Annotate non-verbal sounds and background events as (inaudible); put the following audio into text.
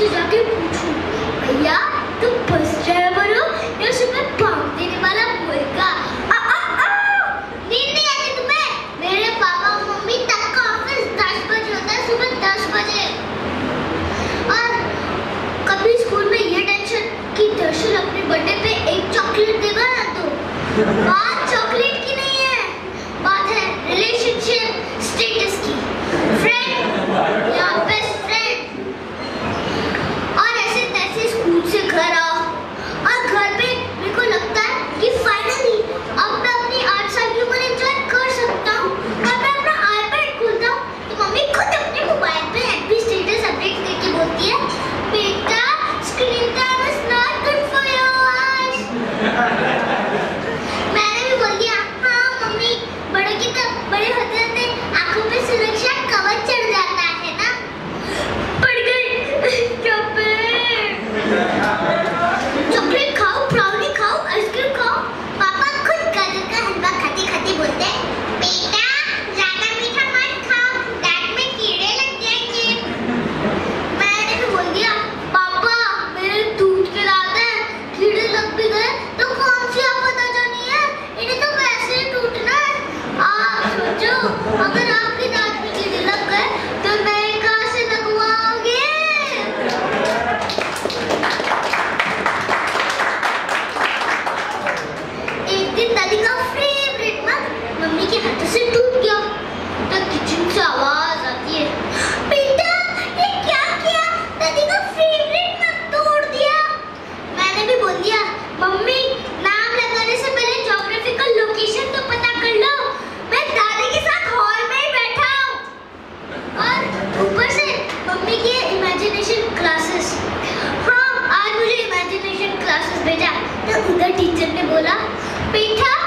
से जाके पूछूँ। भैया तुम बस ड्राइवर हो? या सुबह पाप देने वाला बोएगा नींद का अपने बर्थडे पे एक चॉकलेट देगा ना तो? (laughs) उधर टीचर ने बोला पीठा